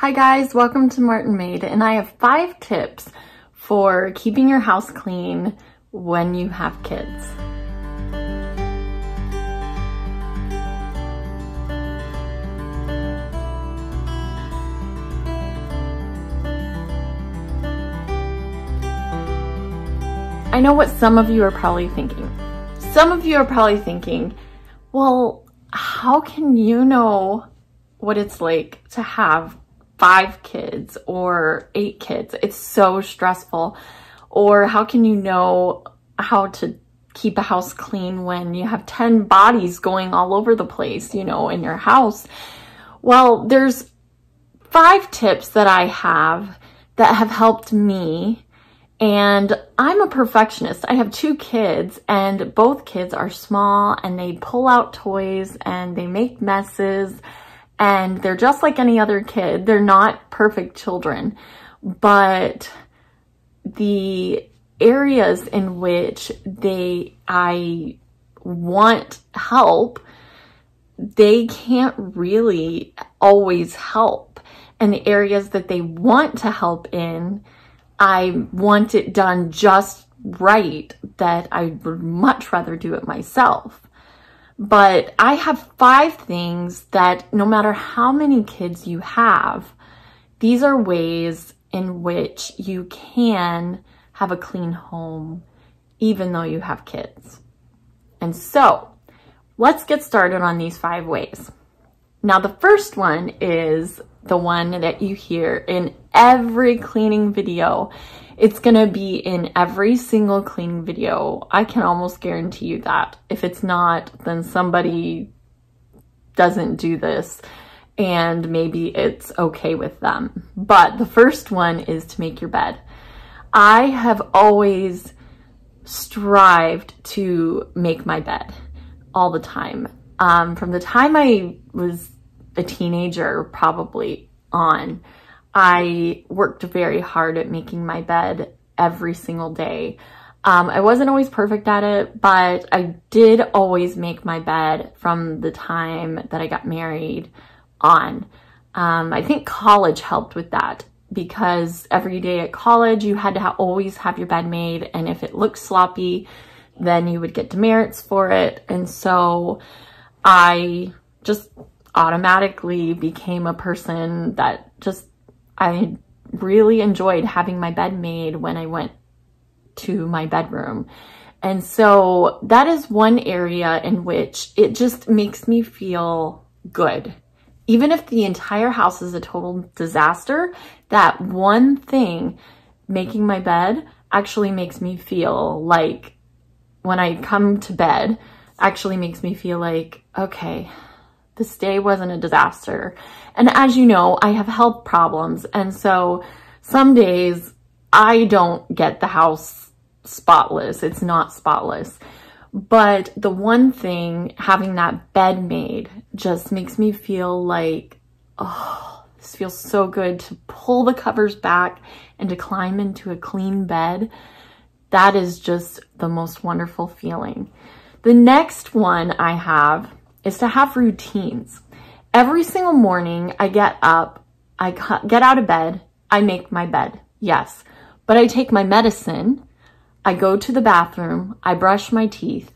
Hi guys, welcome to Martin Made and I have five tips for keeping your house clean when you have kids. I know what some of you are probably thinking. Some of you are probably thinking, well, how can you know what it's like to have five kids or eight kids. It's so stressful. Or how can you know how to keep a house clean when you have 10 bodies going all over the place, you know, in your house? Well, there's five tips that I have that have helped me and I'm a perfectionist. I have two kids and both kids are small and they pull out toys and they make messes and they're just like any other kid. They're not perfect children, but the areas in which they, I want help, they can't really always help. And the areas that they want to help in, I want it done just right that I would much rather do it myself. But I have five things that no matter how many kids you have, these are ways in which you can have a clean home even though you have kids. And so let's get started on these five ways. Now the first one is the one that you hear in every cleaning video it's gonna be in every single cleaning video. I can almost guarantee you that. If it's not, then somebody doesn't do this and maybe it's okay with them. But the first one is to make your bed. I have always strived to make my bed all the time. Um, from the time I was a teenager, probably on, I worked very hard at making my bed every single day. Um, I wasn't always perfect at it, but I did always make my bed from the time that I got married on. Um, I think college helped with that because every day at college you had to ha always have your bed made and if it looked sloppy then you would get demerits for it and so I just automatically became a person that just I really enjoyed having my bed made when I went to my bedroom. And so that is one area in which it just makes me feel good. Even if the entire house is a total disaster, that one thing, making my bed, actually makes me feel like when I come to bed, actually makes me feel like, okay, this day wasn't a disaster. And as you know, I have health problems. And so some days I don't get the house spotless. It's not spotless. But the one thing, having that bed made just makes me feel like, oh, this feels so good to pull the covers back and to climb into a clean bed. That is just the most wonderful feeling. The next one I have is to have routines. Every single morning I get up, I get out of bed, I make my bed, yes. But I take my medicine, I go to the bathroom, I brush my teeth,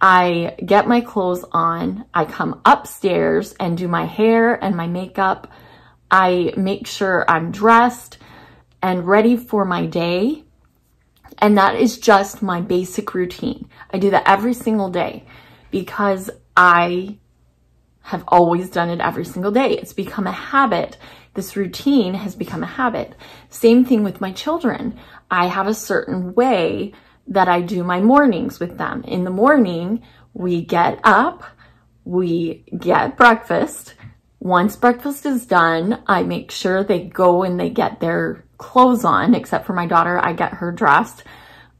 I get my clothes on, I come upstairs and do my hair and my makeup. I make sure I'm dressed and ready for my day. And that is just my basic routine. I do that every single day because I have always done it every single day. It's become a habit. This routine has become a habit. Same thing with my children. I have a certain way that I do my mornings with them. In the morning, we get up, we get breakfast. Once breakfast is done, I make sure they go and they get their clothes on, except for my daughter, I get her dressed.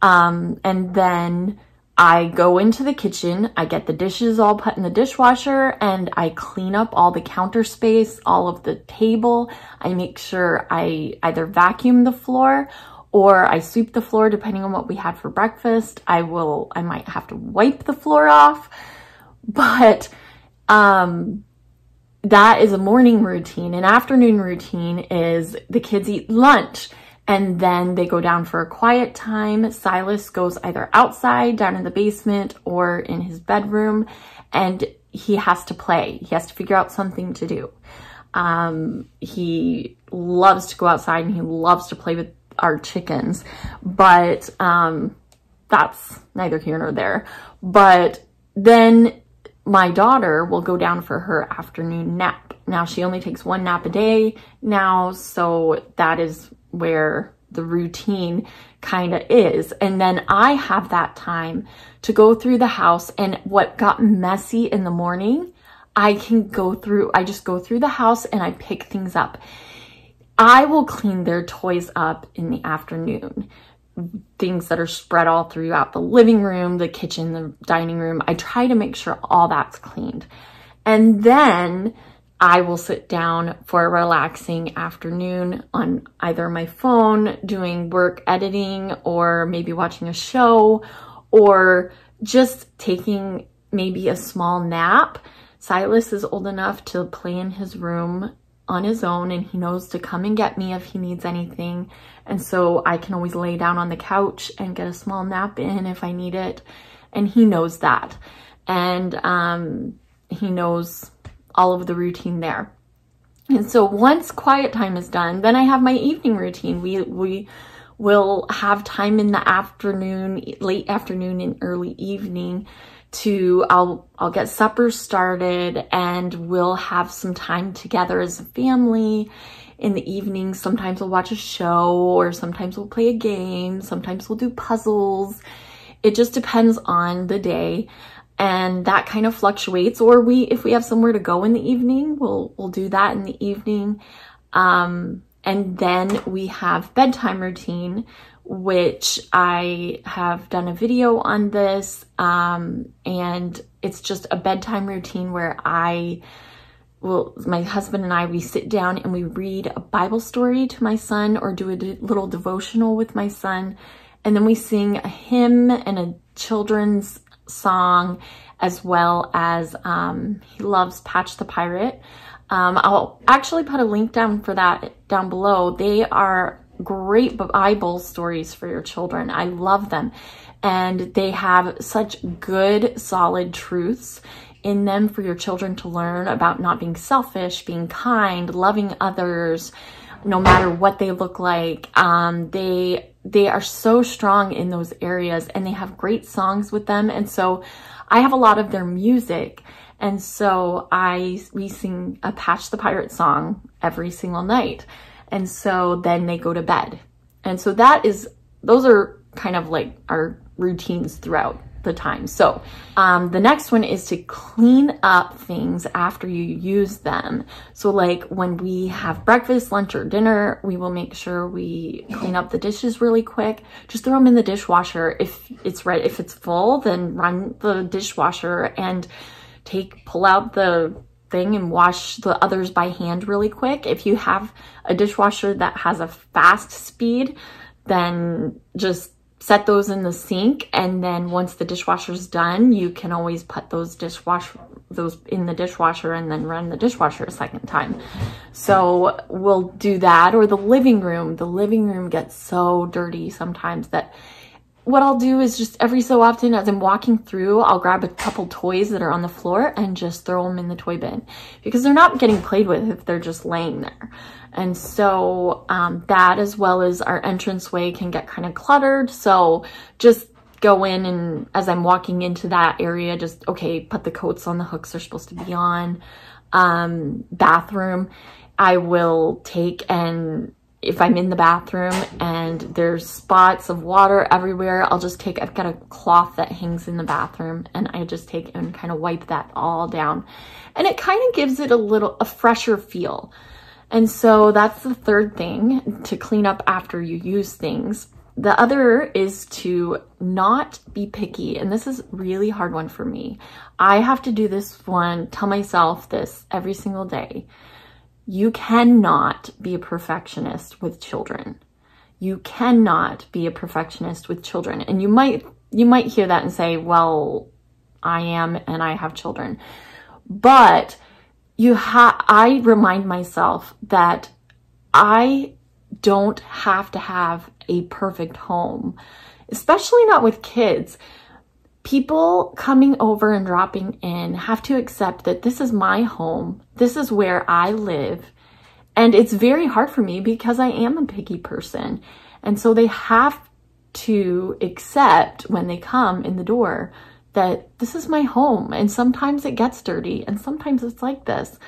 Um, and then I go into the kitchen, I get the dishes all put in the dishwasher and I clean up all the counter space, all of the table. I make sure I either vacuum the floor or I sweep the floor depending on what we had for breakfast. I will, I might have to wipe the floor off, but, um, that is a morning routine. An afternoon routine is the kids eat lunch and then they go down for a quiet time. Silas goes either outside, down in the basement, or in his bedroom, and he has to play. He has to figure out something to do. Um, he loves to go outside and he loves to play with our chickens, but um, that's neither here nor there. But then my daughter will go down for her afternoon nap. Now she only takes one nap a day now, so that is where the routine kind of is. And then I have that time to go through the house and what got messy in the morning, I can go through, I just go through the house and I pick things up. I will clean their toys up in the afternoon things that are spread all throughout the living room, the kitchen, the dining room. I try to make sure all that's cleaned. And then I will sit down for a relaxing afternoon on either my phone doing work editing or maybe watching a show or just taking maybe a small nap. Silas is old enough to play in his room on his own and he knows to come and get me if he needs anything. And so I can always lay down on the couch and get a small nap in if I need it. And he knows that. And um, he knows all of the routine there. And so once quiet time is done, then I have my evening routine. We, we will have time in the afternoon, late afternoon and early evening to I'll I'll get supper started and we'll have some time together as a family in the evening. Sometimes we'll watch a show or sometimes we'll play a game. Sometimes we'll do puzzles. It just depends on the day and that kind of fluctuates or we if we have somewhere to go in the evening, we'll we'll do that in the evening. Um and then we have bedtime routine which I have done a video on this. Um, and it's just a bedtime routine where I well, my husband and I, we sit down and we read a Bible story to my son or do a little devotional with my son. And then we sing a hymn and a children's song as well as um, he loves Patch the Pirate. Um, I'll actually put a link down for that down below. They are great Bible stories for your children. I love them. And they have such good, solid truths in them for your children to learn about not being selfish, being kind, loving others, no matter what they look like. Um, they, they are so strong in those areas and they have great songs with them. And so I have a lot of their music. And so I, we sing a Patch the Pirate song every single night. And so then they go to bed. And so that is, those are kind of like our routines throughout the time. So um, the next one is to clean up things after you use them. So like when we have breakfast, lunch, or dinner, we will make sure we clean up the dishes really quick. Just throw them in the dishwasher. If it's right, if it's full, then run the dishwasher and take, pull out the thing and wash the others by hand really quick. If you have a dishwasher that has a fast speed, then just set those in the sink and then once the dishwasher's done, you can always put those dishwasher those in the dishwasher and then run the dishwasher a second time. So we'll do that or the living room. The living room gets so dirty sometimes that what I'll do is just every so often as I'm walking through, I'll grab a couple toys that are on the floor and just throw them in the toy bin because they're not getting played with if they're just laying there. And so um, that as well as our entranceway can get kind of cluttered. So just go in and as I'm walking into that area, just, okay, put the coats on the hooks they're supposed to be on. Um, bathroom, I will take and if I'm in the bathroom and there's spots of water everywhere, I'll just take, I've got a cloth that hangs in the bathroom and I just take and kind of wipe that all down. And it kind of gives it a little, a fresher feel. And so that's the third thing to clean up after you use things. The other is to not be picky. And this is really hard one for me. I have to do this one, tell myself this every single day you cannot be a perfectionist with children. You cannot be a perfectionist with children. And you might you might hear that and say, "Well, I am and I have children." But you ha- I remind myself that I don't have to have a perfect home, especially not with kids. People coming over and dropping in have to accept that this is my home. This is where I live. And it's very hard for me because I am a picky person. And so they have to accept when they come in the door that this is my home and sometimes it gets dirty and sometimes it's like this.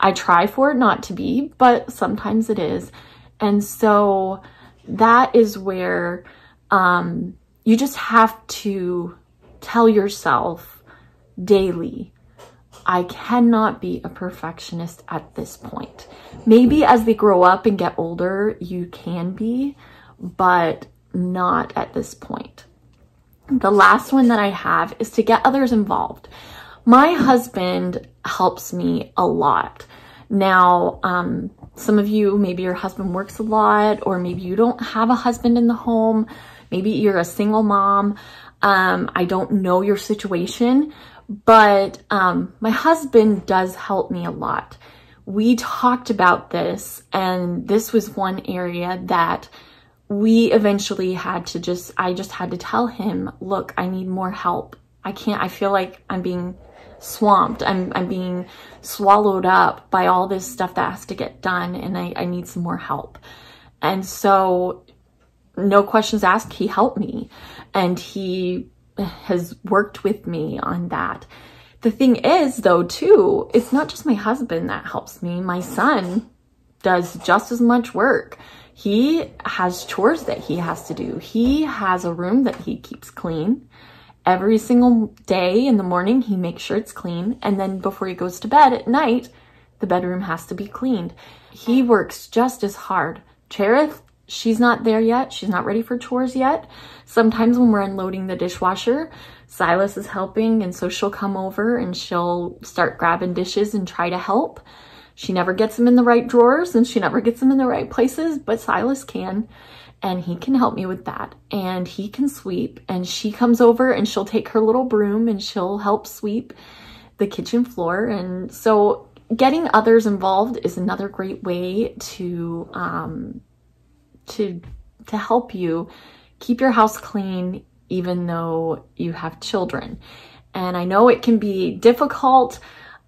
I try for it not to be, but sometimes it is. And so that is where um, you just have to tell yourself daily, I cannot be a perfectionist at this point. Maybe as they grow up and get older, you can be, but not at this point. The last one that I have is to get others involved. My husband helps me a lot. Now, um, some of you, maybe your husband works a lot, or maybe you don't have a husband in the home. Maybe you're a single mom. Um, I don't know your situation, but um, my husband does help me a lot. We talked about this, and this was one area that we eventually had to just, I just had to tell him, look, I need more help. I can't, I feel like I'm being swamped. I'm, I'm being swallowed up by all this stuff that has to get done and I, I need some more help. And so no questions asked, he helped me and he has worked with me on that. The thing is though too, it's not just my husband that helps me. My son does just as much work. He has chores that he has to do. He has a room that he keeps clean. Every single day in the morning, he makes sure it's clean. And then before he goes to bed at night, the bedroom has to be cleaned. He works just as hard. Cherith, she's not there yet. She's not ready for chores yet. Sometimes when we're unloading the dishwasher, Silas is helping and so she'll come over and she'll start grabbing dishes and try to help. She never gets them in the right drawers and she never gets them in the right places, but Silas can. And he can help me with that. And he can sweep. And she comes over and she'll take her little broom and she'll help sweep the kitchen floor. And so getting others involved is another great way to, um, to, to help you keep your house clean even though you have children. And I know it can be difficult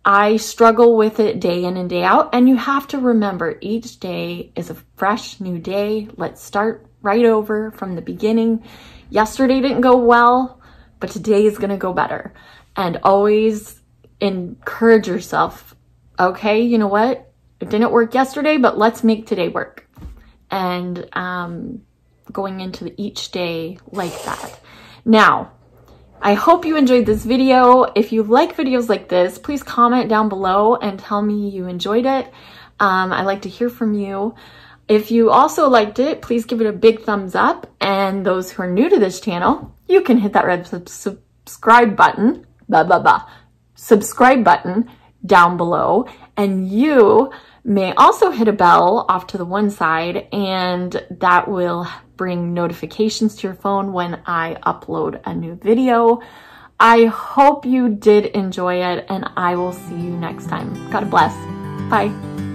I struggle with it day in and day out. And you have to remember each day is a fresh new day. Let's start right over from the beginning. Yesterday didn't go well, but today is going to go better. And always encourage yourself. Okay, you know what? It didn't work yesterday, but let's make today work. And um, going into each day like that. Now, I hope you enjoyed this video. If you like videos like this, please comment down below and tell me you enjoyed it. Um, I like to hear from you. If you also liked it, please give it a big thumbs up. And those who are new to this channel, you can hit that red sub subscribe button, blah, blah, blah, subscribe button down below. And you may also hit a bell off to the one side and that will bring notifications to your phone when I upload a new video. I hope you did enjoy it and I will see you next time. God bless. Bye.